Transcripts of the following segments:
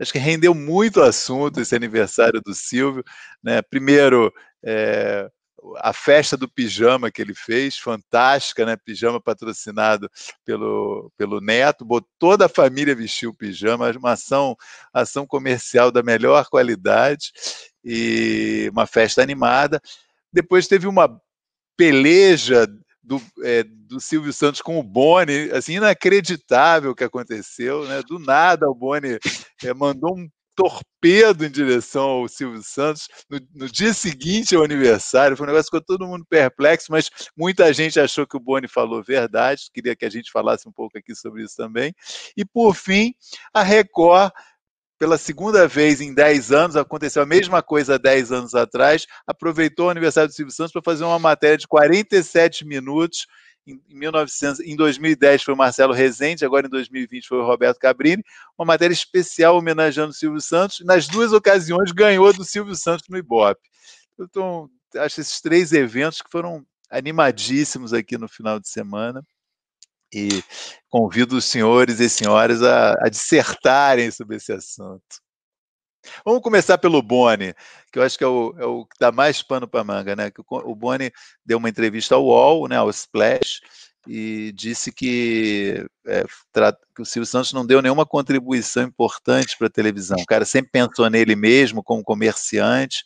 acho que rendeu muito assunto esse aniversário do Silvio. Né? Primeiro, é, a festa do pijama que ele fez, fantástica, né? Pijama patrocinado pelo, pelo Neto, botou toda a família vestiu o pijama, uma ação, ação comercial da melhor qualidade e uma festa animada. Depois teve uma peleja do, é, do Silvio Santos com o Boni, assim, inacreditável o que aconteceu, né? Do nada o Boni é, mandou um torpedo em direção ao Silvio Santos. No, no, dia seguinte ao aniversário, foi um negócio que ficou todo mundo perplexo, mas muita gente achou que o Boni falou verdade. Queria que a gente falasse um pouco aqui sobre isso também. E, por fim, a Record pela segunda vez em 10 anos, aconteceu a mesma coisa há 10 anos atrás, aproveitou o aniversário do Silvio Santos para fazer uma matéria de 47 minutos. Em, 1900, em 2010 foi o Marcelo Rezende, agora em 2020 foi o Roberto Cabrini, uma matéria especial homenageando o Silvio Santos. Nas duas ocasiões ganhou do Silvio Santos no Ibope. Então, acho esses três eventos que foram animadíssimos aqui no final de semana e convido os senhores e senhoras a, a dissertarem sobre esse assunto. Vamos começar pelo Boni, que eu acho que é o, é o que dá mais pano para manga, né? O Boni deu uma entrevista ao UOL, né, ao Splash, e disse que, é, que o Silvio Santos não deu nenhuma contribuição importante para a televisão. O cara sempre pensou nele mesmo como comerciante,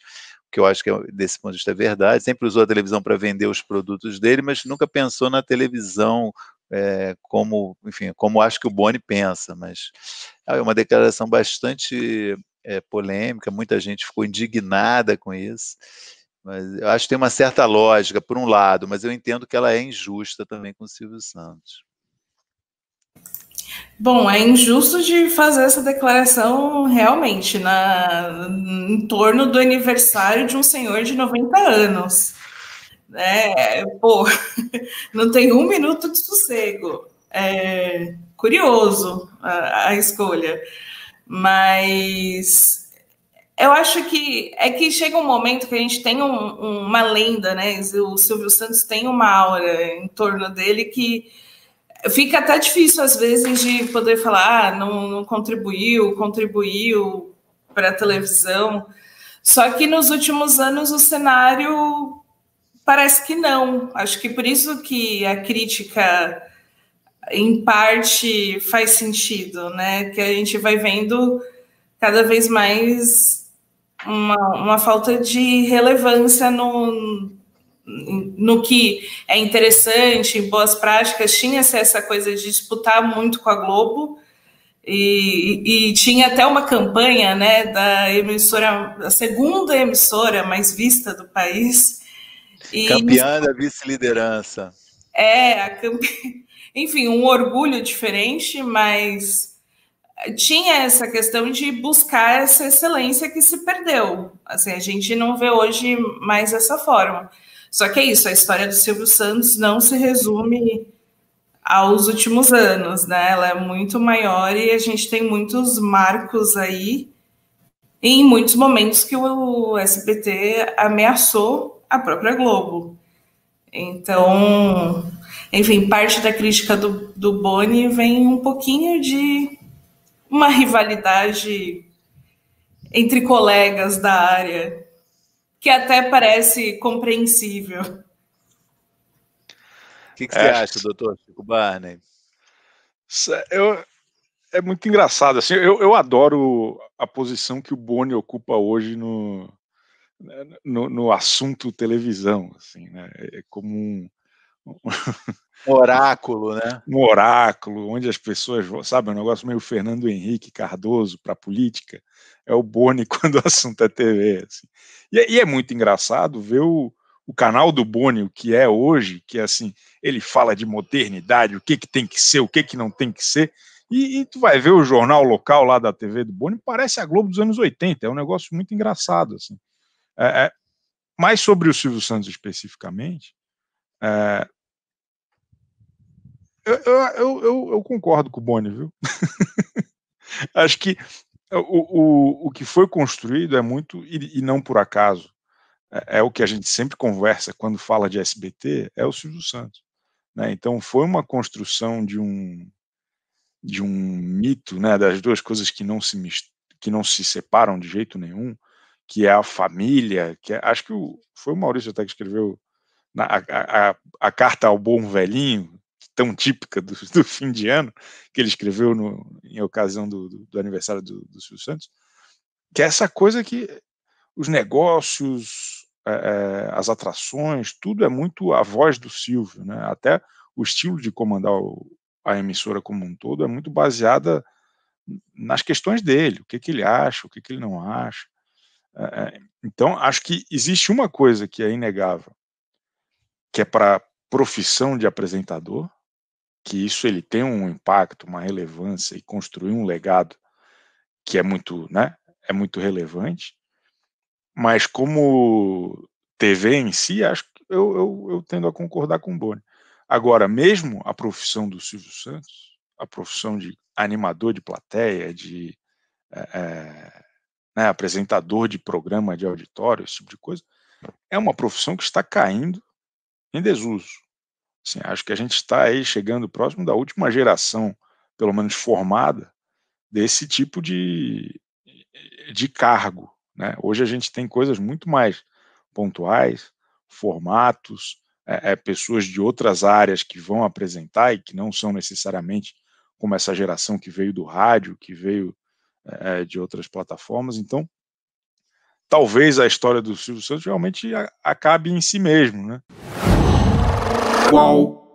que eu acho que é, desse ponto de vista é verdade, sempre usou a televisão para vender os produtos dele, mas nunca pensou na televisão é, como, enfim, como acho que o Boni pensa, mas é uma declaração bastante é, polêmica, muita gente ficou indignada com isso, mas eu acho que tem uma certa lógica, por um lado, mas eu entendo que ela é injusta também com o Silvio Santos. Bom, é injusto de fazer essa declaração realmente na, em torno do aniversário de um senhor de 90 anos né? Pô, não tem um minuto de sossego. É curioso a, a escolha, mas eu acho que é que chega um momento que a gente tem um, uma lenda, né? O Silvio Santos tem uma aura em torno dele que fica até difícil às vezes de poder falar, ah, não, não contribuiu, contribuiu para a televisão. Só que nos últimos anos o cenário Parece que não. Acho que por isso que a crítica, em parte, faz sentido, né? Que a gente vai vendo cada vez mais uma, uma falta de relevância no, no que é interessante, em boas práticas, tinha-se essa coisa de disputar muito com a Globo, e, e, tinha até uma campanha né, da emissora, a segunda emissora mais vista do país, e Campeã da vice-liderança. É, a enfim, um orgulho diferente, mas tinha essa questão de buscar essa excelência que se perdeu. Assim, a gente não vê hoje mais dessa forma. Só que é isso, a história do Silvio Santos não se resume aos últimos anos, né? Ela é muito maior e a gente tem muitos marcos aí em muitos momentos que o SBT ameaçou a própria Globo. Então, enfim, parte da crítica do, do Boni vem um pouquinho de uma rivalidade entre colegas da área, que até parece compreensível. O que, que, você é, acha, doutor Chico Barney? Eu, é muito engraçado. Assim, eu, eu adoro a posição que o Boni ocupa hoje no, no, no assunto televisão, assim, né? É, é como um, um oráculo, né? Um oráculo, onde as pessoas, sabe, um negócio meio Fernando Henrique Cardoso para a política, é o Boni quando o assunto é TV. Assim. E, é, e, é muito engraçado ver o, o canal do Boni, o que é hoje, que é assim, ele fala de modernidade, o que, que tem que ser, o que, que não tem que ser, e, e, tu vai ver o jornal local lá da TV do Boni, parece a Globo dos anos 80, é um negócio muito engraçado, assim. É, é, mas sobre o Silvio Santos especificamente, é, eu, eu, eu, eu, concordo com o Boni, viu? Acho que o, o, o que foi construído é muito, e, e não por acaso, é, é, o que a gente sempre conversa quando fala de SBT, é o Silvio Santos. Né? Então foi uma construção de um de um mito, né, das duas coisas que não se que não se separam de jeito nenhum, que é a família, que é, acho que o, foi o Maurício até que escreveu na, a, a, a, carta ao bom velhinho, tão típica do, do, fim de ano, que ele escreveu no, em ocasião do, do, do aniversário do, do Silvio Santos, que é essa coisa que os negócios, é, é, as atrações, tudo é muito a voz do Silvio, né? Até o estilo de comandar o, a emissora como um todo é muito baseada nas questões dele, o que, que ele acha, o que, que ele não acha. É, é então, acho que existe uma coisa que é inegável, que é para a profissão de apresentador, que isso ele tem um impacto, uma relevância e construir um legado que é muito, né, é muito relevante, mas como TV em si, acho que eu, eu, eu tendo a concordar com o Boni. Agora, mesmo a profissão do Silvio Santos, a profissão de animador de plateia, de é, né, apresentador de programa de auditório, esse tipo de coisa, é uma profissão que está caindo em desuso. Assim, acho que a gente está aí chegando próximo da última geração, pelo menos formada, desse tipo de, de cargo. Né? Hoje a gente tem coisas muito mais pontuais, formatos, é, é, pessoas de outras áreas que vão apresentar e que não são necessariamente como essa geração que veio do rádio, que veio é de outras plataformas. Então, talvez a história do Silvio Santos realmente acabe em si mesmo. Né? Qual